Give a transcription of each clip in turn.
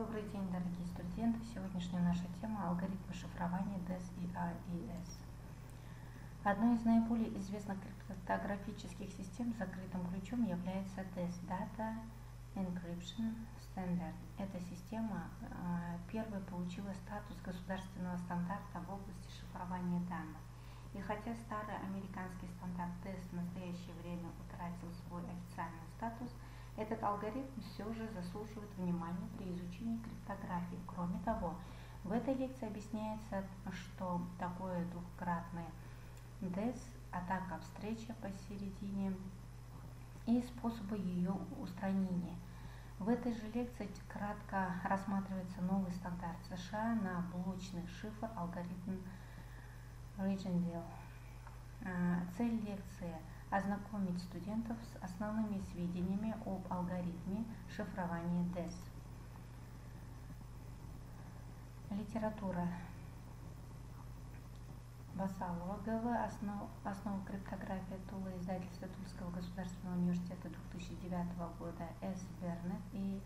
Добрый день, дорогие студенты! Сегодняшняя наша тема – алгоритмы шифрования DES и AES. Одной из наиболее известных криптографических систем с закрытым ключом является DES – Data Encryption Standard. Эта система э, первой получила статус государственного стандарта в области шифрования данных. И хотя старый американский стандарт DES в настоящее время утратил свой официальный статус – этот алгоритм все же заслуживает внимания при изучении криптографии. Кроме того, в этой лекции объясняется, что такое двукратное DES, атака встреча посередине и способы ее устранения. В этой же лекции кратко рассматривается новый стандарт США на блочный шифр алгоритм Regiondale. А, цель лекции – ознакомить студентов с основными сведениями об алгоритме шифрования DES. Литература. Басалова ГВ. Основ, основа криптографии Тула. Издательство Тульского государственного университета 2009 года. С. Бернет и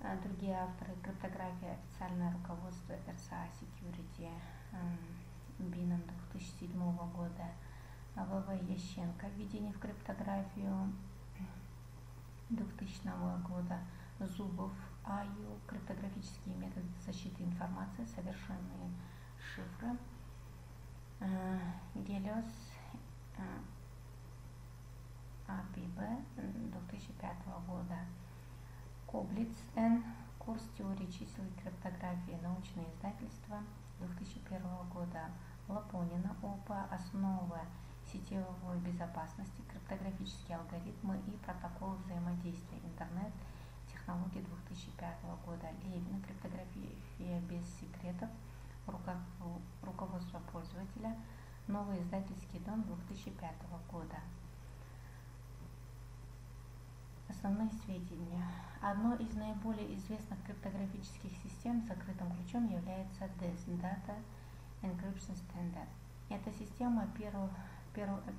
а, другие авторы. Криптография. Официальное руководство РСА Security. Бином 2007 года. ВВ Ященко «Введение в криптографию» 2000 года, Зубов АЮ «Криптографические методы защиты информации, совершенные шифры», э, Гелиос э, АПБ 2005 года, Коблиц Н. Курс теории чисел и криптографии. Научное издательство 2001 года. Лапонина ОПА. Основа сетевой безопасности, криптографические алгоритмы и протоколы взаимодействия, интернет, технологии 2005 года, Левина, криптография без секретов, руководство пользователя, новый издательский дом 2005 года. Основные сведения. Одной из наиболее известных криптографических систем с закрытым ключом является DES – Data Encryption Standard. Эта система первого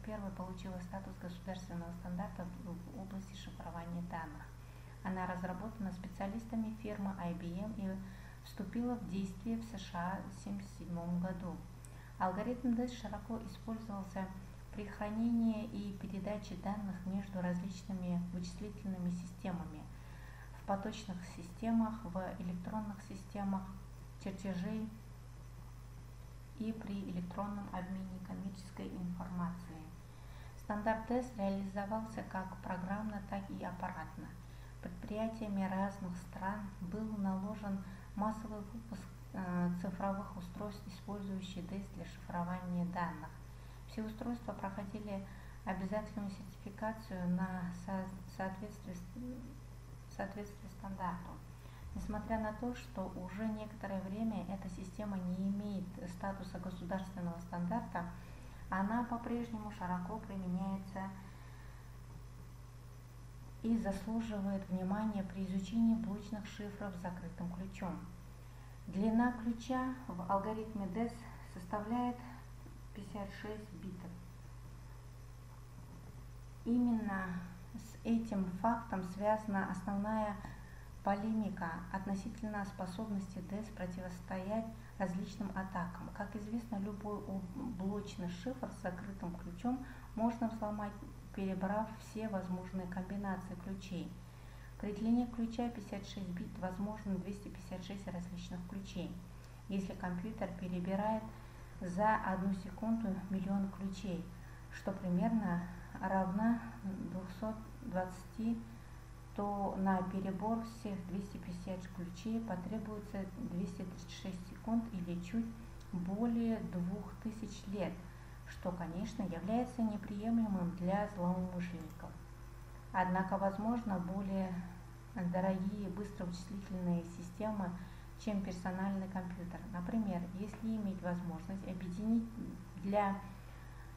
первой получила статус государственного стандарта в области шифрования данных. Она разработана специалистами фирмы IBM и вступила в действие в США в 1977 году. Алгоритм DES широко использовался при хранении и передаче данных между различными вычислительными системами, в поточных системах, в электронных системах, чертежей и при электронном обмене коммерческой информацией. Стандарт тест реализовался как программно, так и аппаратно. Предприятиями разных стран был наложен массовый выпуск э, цифровых устройств, использующих DES для шифрования данных. Все устройства проходили обязательную сертификацию на соответствие, соответствие стандарту. Несмотря на то, что уже некоторое время эта система не имеет статуса государственного стандарта, она по-прежнему широко применяется и заслуживает внимания при изучении блочных шифров с закрытым ключом. Длина ключа в алгоритме DES составляет 56 битов. Именно с этим фактом связана основная Полемика относительно способности ДЭС противостоять различным атакам. Как известно, любой блочный шифр с закрытым ключом можно взломать, перебрав все возможные комбинации ключей. При длине ключа 56 бит возможно 256 различных ключей. Если компьютер перебирает за одну секунду миллион ключей, что примерно равно 220 то на перебор всех 250 ключей потребуется 236 секунд или чуть более 2000 лет, что, конечно, является неприемлемым для злоумышленников. Однако, возможно, более дорогие быстровычислительные системы, чем персональный компьютер. Например, если иметь возможность объединить для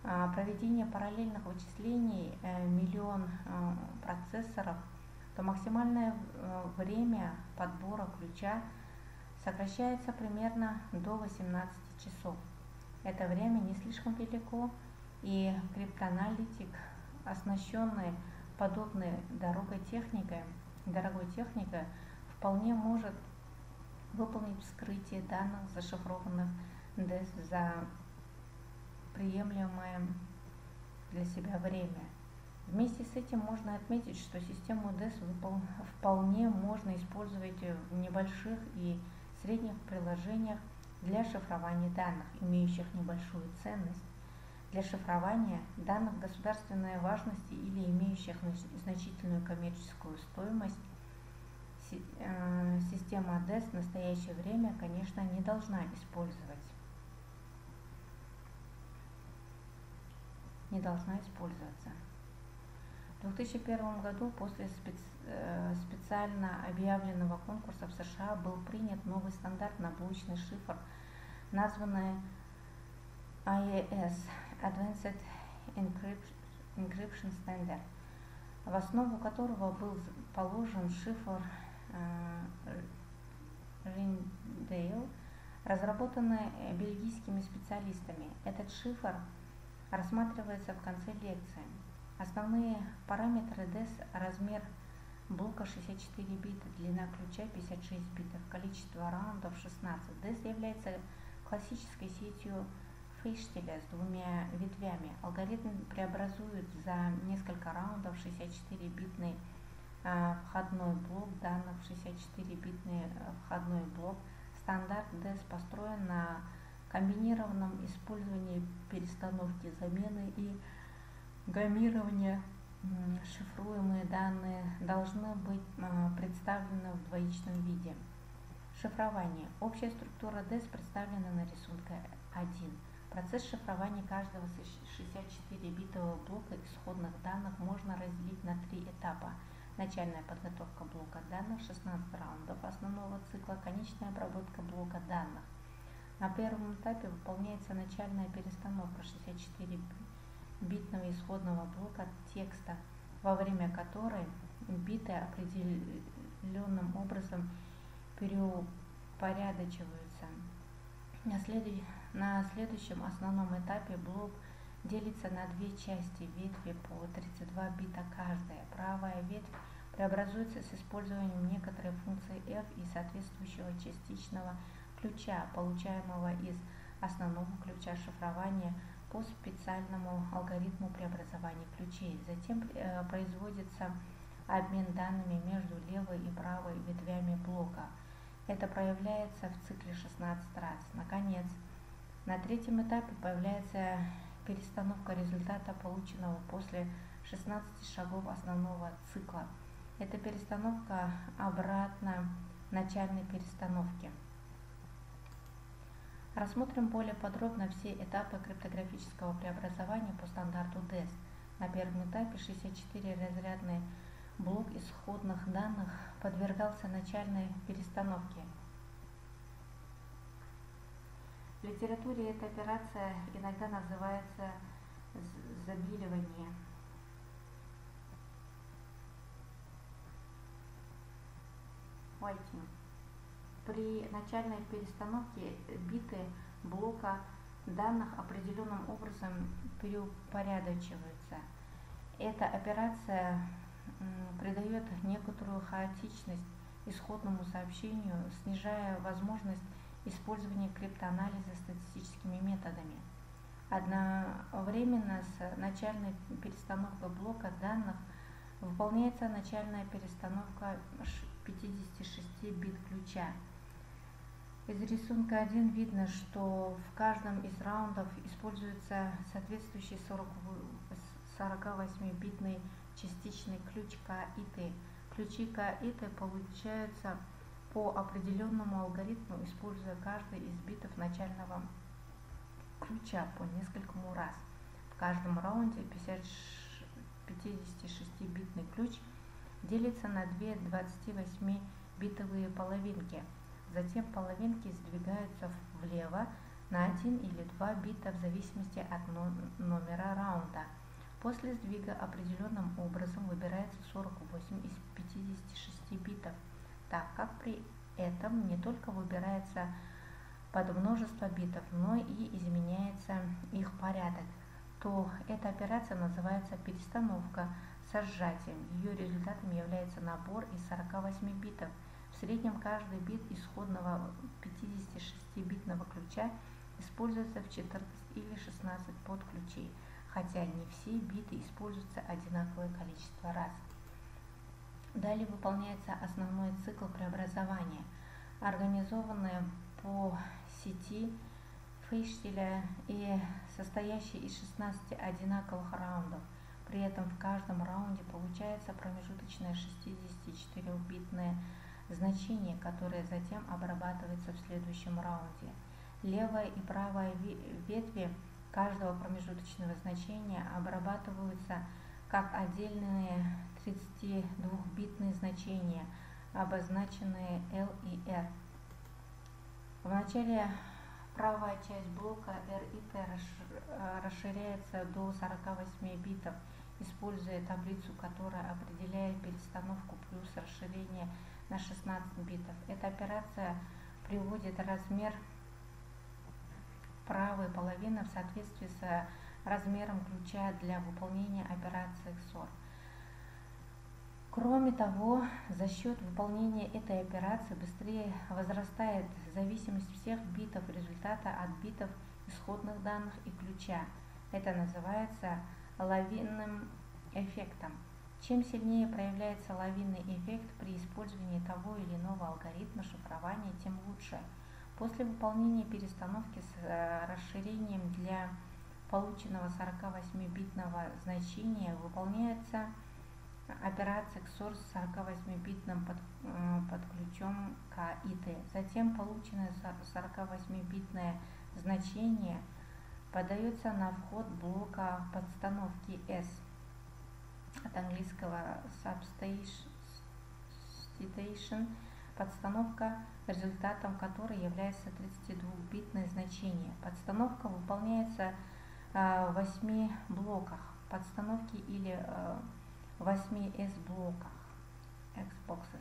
а, проведения параллельных вычислений э, миллион э, процессоров – то максимальное э, время подбора ключа сокращается примерно до 18 часов. Это время не слишком велико, и криптоаналитик, оснащенный подобной дорогой техникой, дорогой техникой, вполне может выполнить вскрытие данных, зашифрованных за приемлемое для себя время. Вместе с этим можно отметить, что систему DES вполне можно использовать в небольших и средних приложениях для шифрования данных, имеющих небольшую ценность. Для шифрования данных государственной важности или имеющих значительную коммерческую стоимость э, система DES в настоящее время, конечно, не должна использовать. Не должна использоваться. В 2001 году после э, специально объявленного конкурса в США был принят новый стандарт на блочный шифр, названный IAS Advanced Encryption Standard, в основу которого был положен шифр Риндейл, разработанный бельгийскими специалистами. Этот шифр рассматривается в конце лекции. Основные параметры DES – размер блока 64 бита, длина ключа 56 битов, количество раундов 16. DES является классической сетью Фейштеля с двумя ветвями. Алгоритм преобразует за несколько раундов 64-битный э, входной блок данных в 64-битный э, входной блок. Стандарт DES построен на комбинированном использовании перестановки замены и гамирования шифруемые данные должны быть а, представлены в двоичном виде. Шифрование. Общая структура DES представлена на рисунке 1. Процесс шифрования каждого 64-битового блока исходных данных можно разделить на три этапа. Начальная подготовка блока данных, 16 раундов основного цикла, конечная обработка блока данных. На первом этапе выполняется начальная перестановка 64 битного исходного блока текста, во время которой биты определенным образом переупорядочиваются. На, следующ... на следующем основном этапе блок делится на две части, ветви по 32 бита каждая. Правая ветвь преобразуется с использованием некоторой функции f и соответствующего частичного ключа, получаемого из основного ключа шифрования по специальному алгоритму преобразования ключей. Затем э, производится обмен данными между левой и правой ветвями блока. Это проявляется в цикле 16 раз. Наконец, на третьем этапе появляется перестановка результата, полученного после 16 шагов основного цикла. Это перестановка обратно начальной перестановки. Рассмотрим более подробно все этапы криптографического преобразования по стандарту DES. На первом этапе 64 разрядный блок исходных данных подвергался начальной перестановке. В литературе эта операция иногда называется забиливание. Whiting. При начальной перестановке биты блока данных определенным образом переупорядочиваются. Эта операция придает некоторую хаотичность исходному сообщению, снижая возможность использования криптоанализа статистическими методами. Одновременно с начальной перестановкой блока данных выполняется начальная перестановка 56 бит ключа. Из рисунка 1 видно, что в каждом из раундов используется соответствующий 48-битный частичный ключ КИТ. Ключи КИТ получаются по определенному алгоритму, используя каждый из битов начального ключа по несколькому раз. В каждом раунде 56-битный ключ делится на две 28-битовые половинки – Затем половинки сдвигаются влево на 1 или 2 бита в зависимости от номера раунда. После сдвига определенным образом выбирается 48 из 56 битов, так как при этом не только выбирается под множество битов, но и изменяется их порядок, то эта операция называется перестановка со сжатием. Ее результатом является набор из 48 битов – среднем каждый бит исходного 56-битного ключа используется в 14 или 16 подключей, хотя не все биты используются одинаковое количество раз. Далее выполняется основной цикл преобразования, организованный по сети Фейштеля и состоящий из 16 одинаковых раундов. При этом в каждом раунде получается промежуточное 64-битное значение, которое затем обрабатывается в следующем раунде. Левая и правая ветви каждого промежуточного значения обрабатываются как отдельные 32-битные значения, обозначенные L и R. В начале правая часть блока R и T расширяется до 48 битов, используя таблицу, которая определяет перестановку плюс расширение на 16 битов. Эта операция приводит размер правой половины в соответствии с размером ключа для выполнения операции XOR. Кроме того, за счет выполнения этой операции быстрее возрастает зависимость всех битов результата от битов исходных данных и ключа. Это называется лавинным эффектом. Чем сильнее проявляется лавинный эффект при использовании того или иного алгоритма шифрования, тем лучше. После выполнения перестановки с э, расширением для полученного 48-битного значения выполняется операция XOR с 48-битным под, э, подключом К Т. Затем полученное 48-битное значение подается на вход блока подстановки S от английского substation, подстановка, результатом которой является 32-битное значение. Подстановка выполняется э, в 8 блоках подстановки или э, 8 S-блоках Xboxes.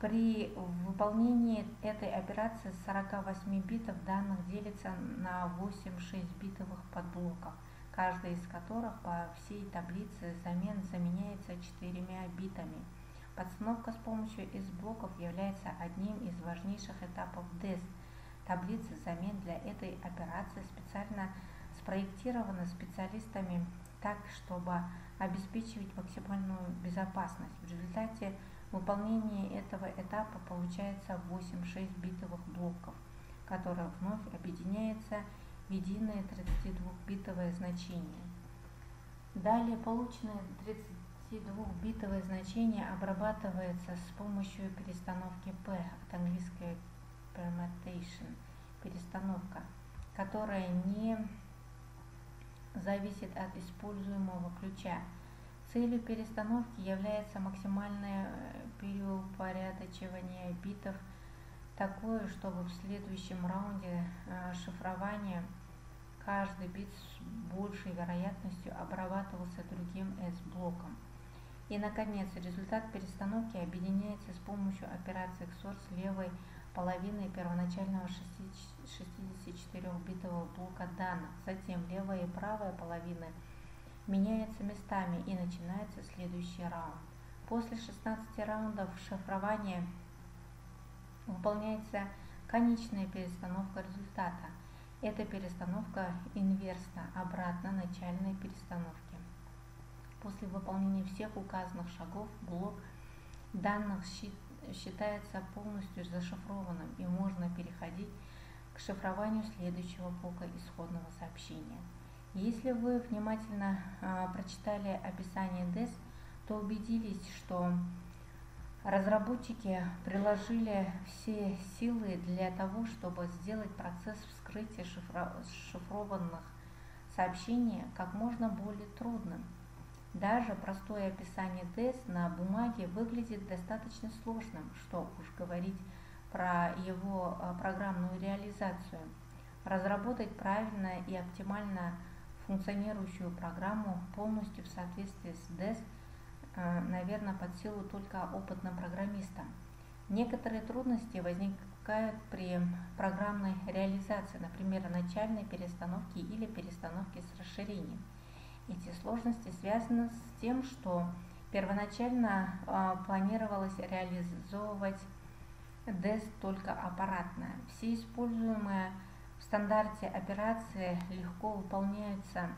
При выполнении этой операции 48 битов данных делится на 8 6-битовых подблоков, каждый из которых по всей таблице замен заменяется 4 битами. Подстановка с помощью S-блоков является одним из важнейших этапов DES. Таблицы замен для этой операции специально спроектированы специалистами так, чтобы обеспечивать максимальную безопасность. В результате выполнения этого этапа получается 8-6 битовых блоков, которые вновь объединяются единое 32-битовое значение. Далее полученное 32-битовое значение обрабатывается с помощью перестановки P от английской permutation, перестановка, которая не зависит от используемого ключа. Целью перестановки является максимальное переупорядочивание битов такое, чтобы в следующем раунде э, шифрования каждый бит с большей вероятностью обрабатывался другим S-блоком. И, наконец, результат перестановки объединяется с помощью операции XOR с левой половиной первоначального 64-битового блока данных. Затем левая и правая половины меняются местами и начинается следующий раунд. После 16 раундов шифрования выполняется конечная перестановка результата. Эта перестановка инверсна, обратно начальной перестановке. После выполнения всех указанных шагов блок данных считается полностью зашифрованным и можно переходить к шифрованию следующего блока исходного сообщения. Если вы внимательно э, прочитали описание DES, то убедились, что разработчики приложили все силы для того, чтобы сделать процесс вскрытия шифро шифрованных сообщений как можно более трудным – даже простое описание тест на бумаге выглядит достаточно сложным, что уж говорить про его а, программную реализацию. Разработать правильно и оптимально функционирующую программу полностью в соответствии с DES, наверное, под силу только опытным программистам. Некоторые трудности возникают при программной реализации, например, начальной перестановки или перестановки с расширением – эти сложности связаны с тем, что первоначально э, планировалось реализовывать DES только аппаратная. Все используемые в стандарте операции легко выполняются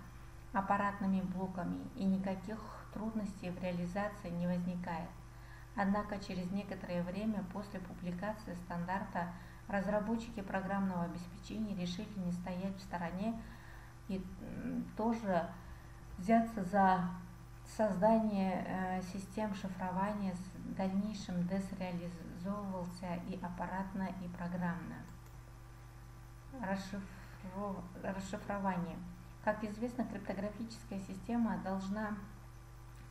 аппаратными блоками и никаких трудностей в реализации не возникает. Однако через некоторое время после публикации стандарта разработчики программного обеспечения решили не стоять в стороне и тоже взяться за создание э, систем шифрования с дальнейшим DES реализовывался и аппаратно, и программно. Расшифров... Расшифрование. Как известно, криптографическая система должна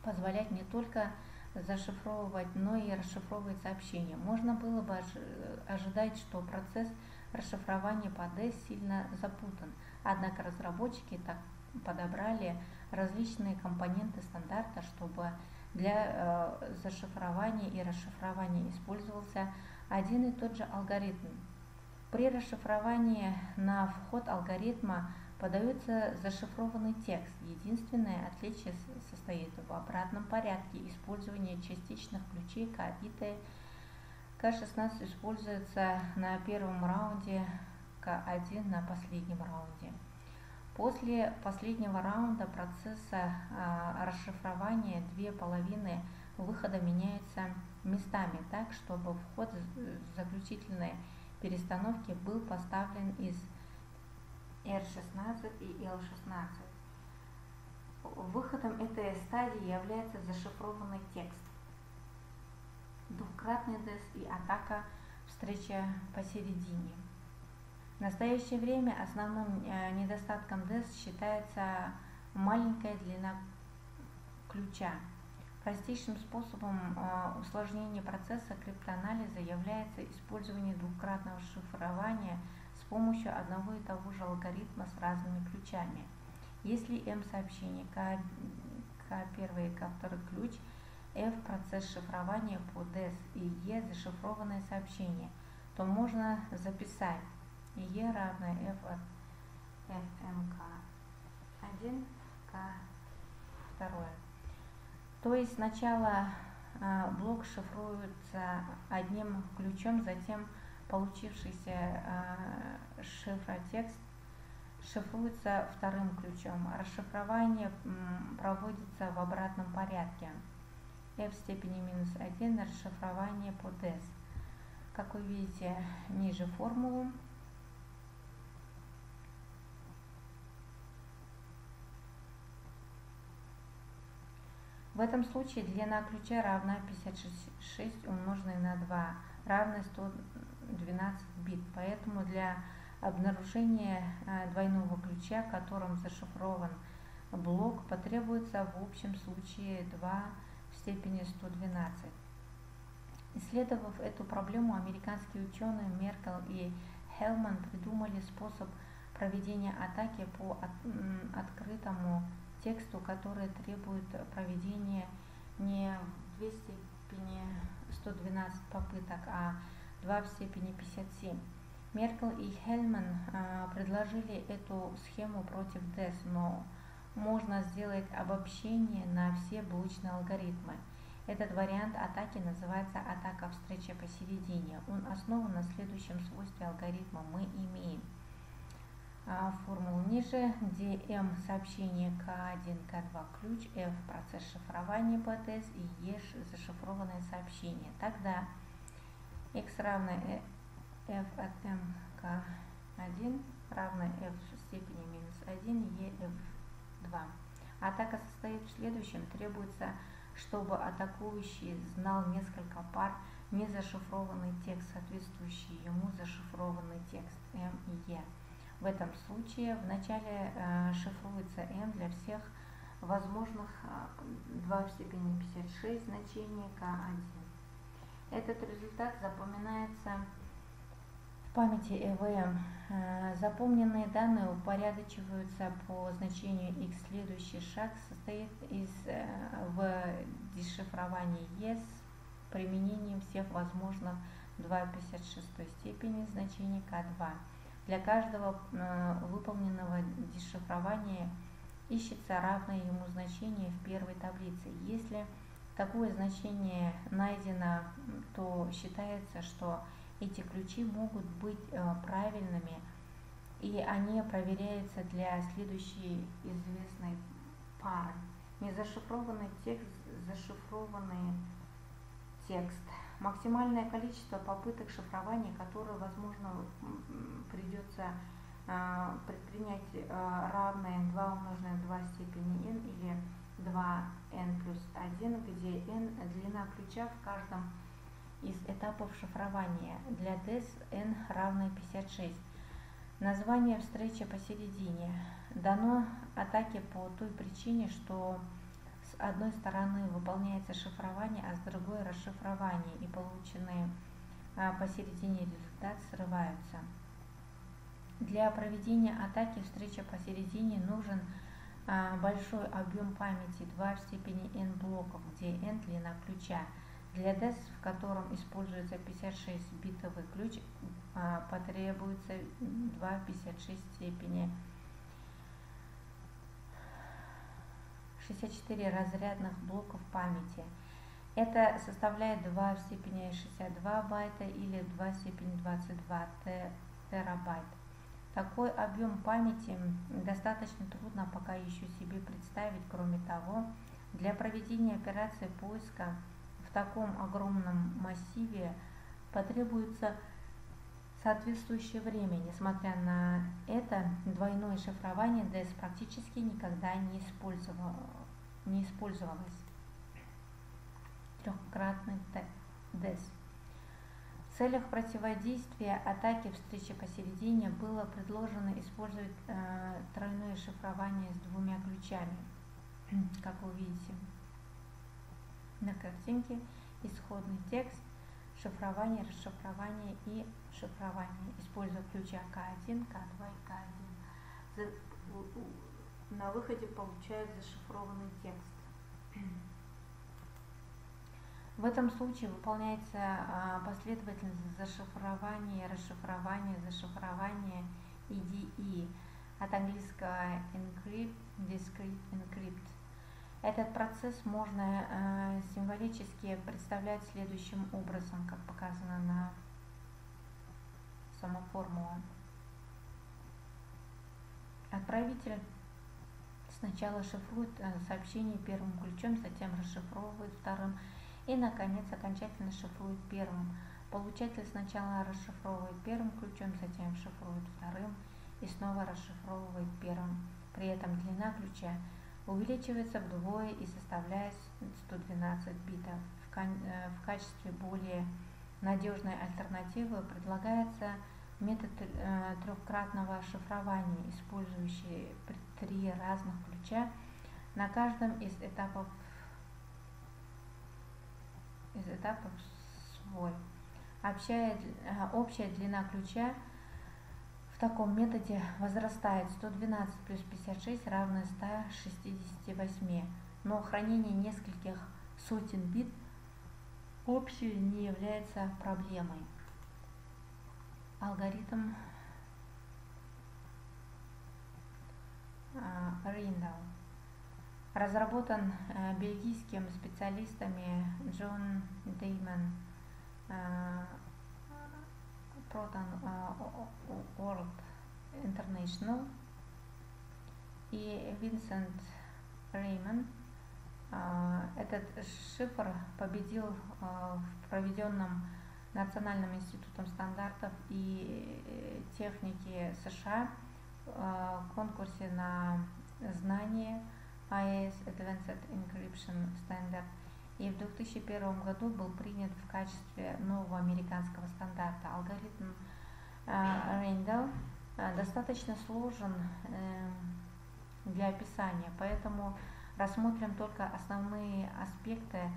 позволять не только зашифровывать, но и расшифровывать сообщения. Можно было бы ожидать, что процесс расшифрования D сильно запутан, однако разработчики так подобрали различные компоненты стандарта, чтобы для э, зашифрования и расшифрования использовался один и тот же алгоритм. При расшифровании на вход алгоритма подается зашифрованный текст. Единственное отличие состоит в обратном порядке использования частичных ключей К Т. К16 используется на первом раунде, К1 на последнем раунде. После последнего раунда процесса а, расшифрования две половины выхода меняются местами так, чтобы вход заключительной перестановки был поставлен из R16 и L16. Выходом этой стадии является зашифрованный текст. Двукратный DES и атака встреча посередине. В настоящее время основным э, недостатком DES считается маленькая длина ключа. Простейшим способом э, усложнения процесса криптоанализа является использование двукратного шифрования помощью одного и того же алгоритма с разными ключами. Если M сообщение K, K1 и K2 ключ, F процесс шифрования по DES и E зашифрованное сообщение, то можно записать E равное F от FMK1 К2. То есть сначала а, блок шифруется одним ключом, затем Получившийся а, шифротекст шифруется вторым ключом. Расшифрование проводится в обратном порядке. f степени минус 1 расшифрование по DES. Как вы видите ниже формулу, В этом случае длина ключа равна 56 умноженной на 2, равной 100, 12 бит. Поэтому для обнаружения а, двойного ключа, которым зашифрован блок, потребуется в общем случае 2 в степени 112. Исследовав эту проблему, американские ученые Меркел и Хелман придумали способ проведения атаки по от, открытому тексту, который требует проведения не в 2 степени 112 попыток, а 2 в степени 57. Меркел и Хельман а, предложили эту схему против DES, но можно сделать обобщение на все блочные алгоритмы. Этот вариант атаки называется атака встреча посередине. Он основан на следующем свойстве алгоритма. Мы имеем а, формулу ниже, где M сообщение К1, К2 ключ, F процесс шифрования ПТС и E зашифрованное сообщение. Тогда X равно F от M К1 равно F в степени минус 1 E F2. Атака состоит в следующем. Требуется, чтобы атакующий знал несколько пар незашифрованный текст, соответствующий ему зашифрованный текст M и E. В этом случае вначале э, шифруется n для всех возможных 2 э, в степени 56 значений k1. Этот результат запоминается в памяти EVM. Э, запомненные данные упорядочиваются по значению x. Следующий шаг состоит из в дешифровании yes применением всех возможных 2 в 56 степени значений k2. Для каждого э, выполненного дешифрования ищется равное ему значение в первой таблице. Если такое значение найдено, то считается, что эти ключи могут быть э, правильными, и они проверяются для следующей известной пары. Незашифрованный текст, зашифрованный текст. Максимальное количество попыток шифрования, которые, возможно, придется э, предпринять э, равное 2 умноженное на 2 степени n или 2n плюс 1, где n длина ключа в каждом из этапов шифрования. Для DES n равное 56. Название встречи посередине. Дано атаке по той причине, что с одной стороны выполняется шифрование, а с другой расшифрование, и полученные а, посередине результат срываются. Для проведения атаки встреча посередине нужен большой объем памяти 2 в степени n блоков, где n длина ключа – для DES, в котором используется 56-битовый ключ, а, потребуется 2,56 степени 64 разрядных блоков памяти. Это составляет 2 в степени 62 байта или 2 в степени 22 терабайт. Такой объем памяти достаточно трудно пока еще себе представить. Кроме того, для проведения операции поиска в таком огромном массиве потребуется соответствующее время. Несмотря на это, двойное шифрование DES практически никогда не, использовал, не использовалось. Трехкратный DES. Целях противодействия атаке встречи посередине было предложено использовать э, тройное шифрование с двумя ключами, как вы видите на картинке исходный текст, шифрование, расшифрование и шифрование, используя ключи К1, К2 и К1. На выходе получают зашифрованный текст. В этом случае выполняется а, последовательность зашифрования, расшифрования, зашифрования EDE от английского encrypt, decrypt, encrypt. Этот процесс можно э, символически представлять следующим образом, как показано на сама формула. Отправитель сначала шифрует э, сообщение первым ключом, затем расшифровывает вторым и, наконец, окончательно шифрует первым. Получатель сначала расшифровывает первым ключом, затем шифрует вторым и снова расшифровывает первым. При этом длина ключа – увеличивается вдвое и составляет 112 битов. В, э, в качестве более надежной альтернативы предлагается метод э, трехкратного шифрования, использующий три разных ключа на каждом из этапов из этапов свой. Общая, э, общая длина ключа в таком методе возрастает 112 плюс 56 равно 168, но хранение нескольких сотен бит общее не является проблемой. Алгоритм Риндал разработан э, бельгийскими специалистами Джон Деймон э, Proton World International и Винсент Рейман. Этот шифр победил в проведенном Национальным институтом стандартов и техники США конкурсе на знание IS Advanced Encryption Standard – и в 2001 году был принят в качестве нового американского стандарта. Алгоритм Рейндал э, достаточно сложен эм, для описания, поэтому рассмотрим только основные аспекты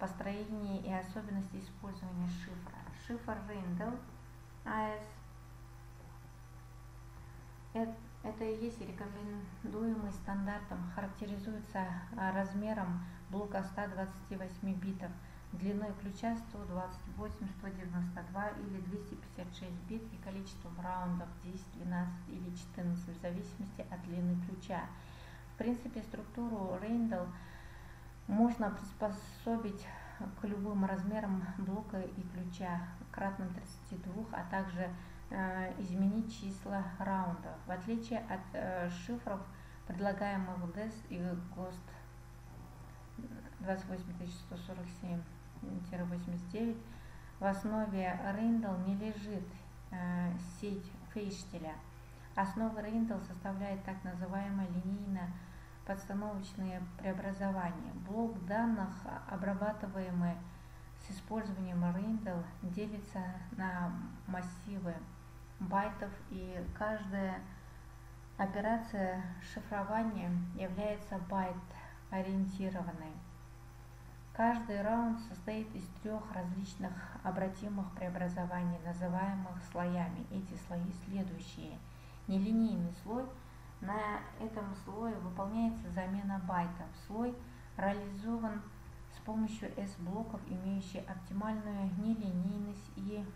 построения и особенности использования шифра. Шифр Рейндал AS это и есть рекомендуемый стандартом, характеризуется а, размером блока 128 битов, длиной ключа 128, 192 или 256 бит и количеством раундов 10, 12 или 14 в зависимости от длины ключа. В принципе, структуру Рейндал можно приспособить к любым размерам блока и ключа кратным 32, а также изменить числа раундов. В отличие от э, шифров, предлагаемых DES и GOST 28147-89, в основе Rijndael не лежит э, сеть Фейстеля. Основой Rijndael составляет так называемое линейное подстановочные преобразования. Блок данных, обрабатываемый с использованием Rindle, делится на массивы байтов, и каждая операция шифрования является байт-ориентированной. Каждый раунд состоит из трех различных обратимых преобразований, называемых слоями. Эти слои следующие. Нелинейный слой – на этом слое выполняется замена байтов. Слой реализован с помощью S-блоков, имеющих оптимальную нелинейность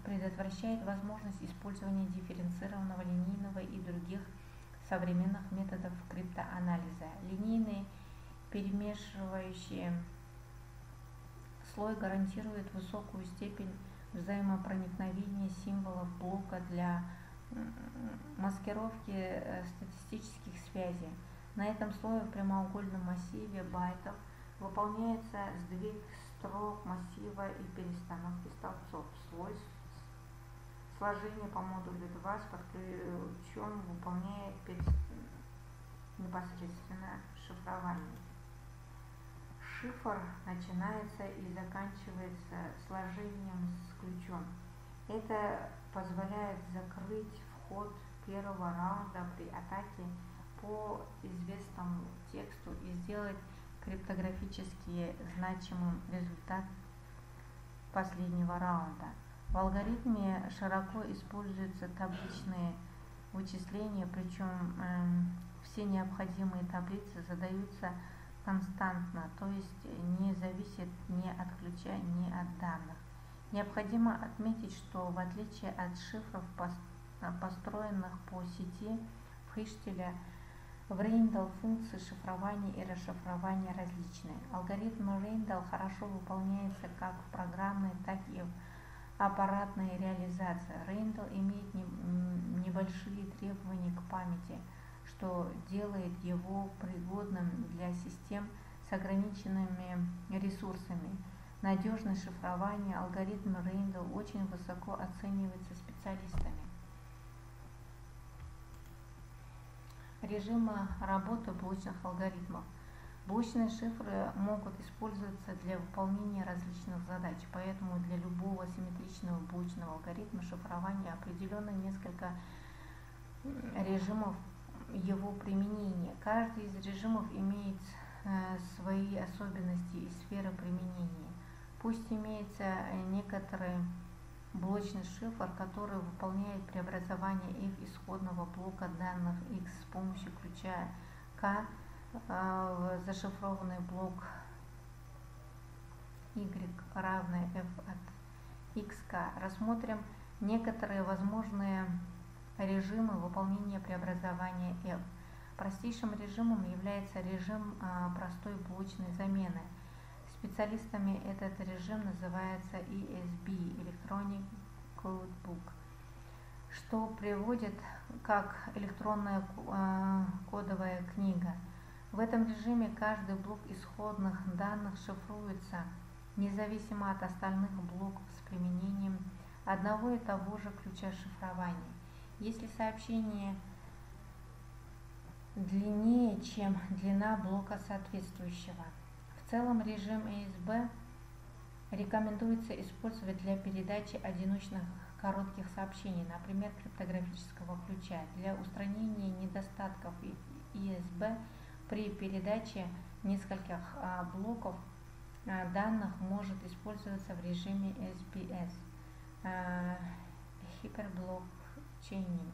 предотвращает возможность использования дифференцированного линейного и других современных методов криптоанализа. Линейные перемешивающие слой гарантирует высокую степень взаимопроникновения символов блока для маскировки э, статистических связей. На этом слое в прямоугольном массиве байтов выполняется сдвиг строк массива и перестановки столбцов. Слой сложения по модулю 2 с подключен выполняет непосредственно шифрование. Шифр начинается и заканчивается сложением с ключом. Это позволяет закрыть вход первого раунда при атаке по известному тексту и сделать криптографически значимым результат последнего раунда. В алгоритме широко используются табличные вычисления, причем э, все необходимые таблицы задаются константно, то есть не зависят ни от ключа, ни от данных. Необходимо отметить, что в отличие от шифров, построенных по сети в Хиштеле, в Рейндал функции шифрования и расшифрования различны. Алгоритм Рейндал хорошо выполняется как в программной, так и в аппаратной реализации. Рейндал имеет небольшие требования к памяти, что делает его пригодным для систем с ограниченными ресурсами – Надежность шифрования алгоритма Рейндл очень высоко оценивается специалистами. Режимы работы блочных алгоритмов. Блочные шифры могут использоваться для выполнения различных задач, поэтому для любого симметричного блочного алгоритма шифрования определено несколько режимов его применения. Каждый из режимов имеет э, свои особенности и сферы применения. Пусть имеется э, некоторый блочный шифр, который выполняет преобразование f исходного блока данных x с помощью ключа k э, в зашифрованный блок y равный f от xk. Рассмотрим некоторые возможные режимы выполнения преобразования f. Простейшим режимом является режим э, простой блочной замены – Специалистами этот режим называется ESB – Electronic Code Book, что приводит как электронная э, кодовая книга. В этом режиме каждый блок исходных данных шифруется независимо от остальных блоков с применением одного и того же ключа шифрования. Если сообщение длиннее, чем длина блока соответствующего – целом режим ESB рекомендуется использовать для передачи одиночных коротких сообщений, например, криптографического ключа. Для устранения недостатков ESB при передаче нескольких а, блоков а, данных может использоваться в режиме SBS а, Hyperblockchaining.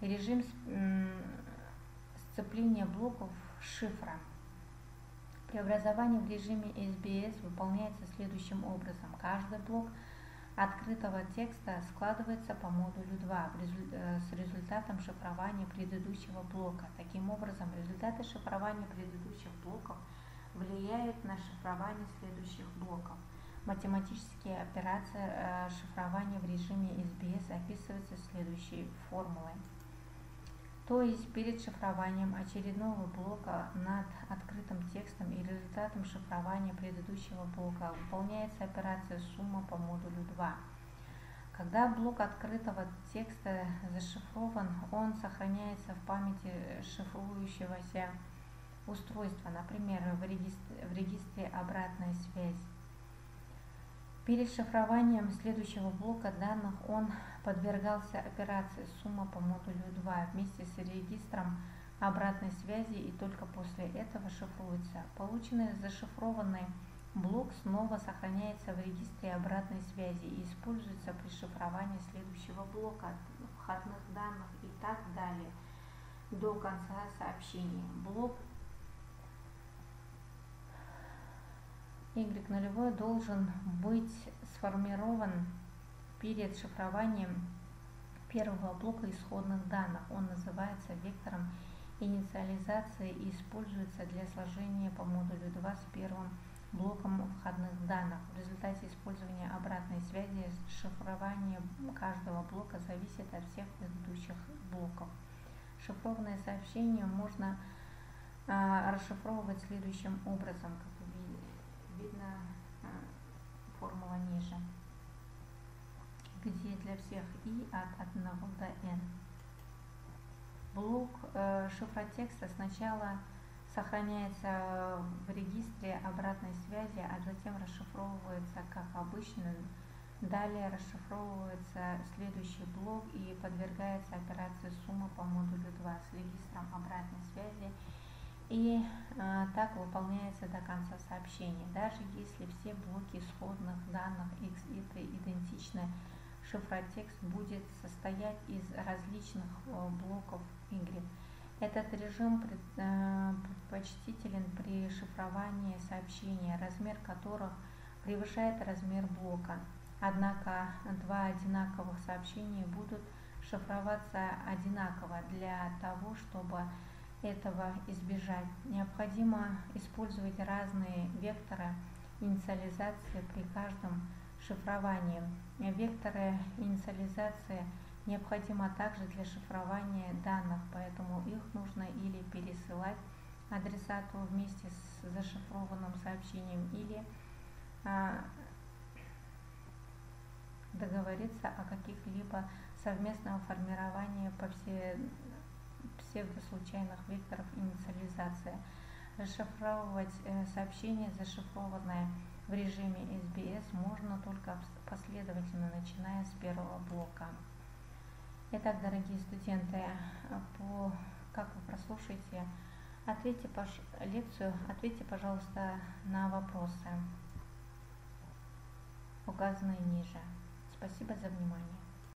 Режим сцепления блоков шифра – Преобразование в режиме SBS выполняется следующим образом. Каждый блок открытого текста складывается по модулю 2 э, с результатом шифрования предыдущего блока. Таким образом, результаты шифрования предыдущих блоков влияют на шифрование следующих блоков. Математические операции э, шифрования в режиме SBS описываются следующей формулой. То есть перед шифрованием очередного блока над открытым текстом результатом шифрования предыдущего блока выполняется операция сумма по модулю 2. Когда блок открытого текста зашифрован, он сохраняется в памяти шифрующегося устройства, например, в регистре, в регистре обратной связи. Перед шифрованием следующего блока данных он подвергался операции сумма по модулю 2 вместе с регистром обратной связи и только после этого шифруется. Полученный зашифрованный блок снова сохраняется в регистре обратной связи и используется при шифровании следующего блока входных данных и так далее до конца сообщения. Блок y нулевой должен быть сформирован перед шифрованием первого блока исходных данных. Он называется вектором инициализации и используется для сложения по модулю 2 с первым блоком входных данных. В результате использования обратной связи шифрование каждого блока зависит от всех предыдущих блоков. Шифрованное сообщение можно а, расшифровывать следующим образом, как видно а, формула ниже, где для всех i от 1 до n. Блок э, шифра текста сначала сохраняется в регистре обратной связи, а затем расшифровывается как обычно. Далее расшифровывается следующий блок и подвергается операции сумма по модулю 2 с регистром обратной связи и э, так выполняется до конца сообщения. Даже если все блоки исходных данных x идентичны, шифротекст будет состоять из различных э, блоков y. Этот режим э, предпочтителен при шифровании сообщения, размер которых превышает размер блока. Однако два одинаковых сообщения будут шифроваться одинаково для того, чтобы этого избежать, необходимо использовать разные векторы инициализации при каждом шифровании. Векторы инициализации необходимы также для шифрования данных, поэтому их нужно или пересылать адресату вместе с зашифрованным сообщением, или а, договориться о каких-либо совместном формировании по всей псевдослучайных векторов инициализации. Расшифровывать э, сообщение, зашифрованное в режиме SBS, можно только последовательно, начиная с первого блока. Итак, дорогие студенты, по, как вы прослушаете, ответьте пош, лекцию, ответьте, пожалуйста, на вопросы, указанные ниже. Спасибо за внимание.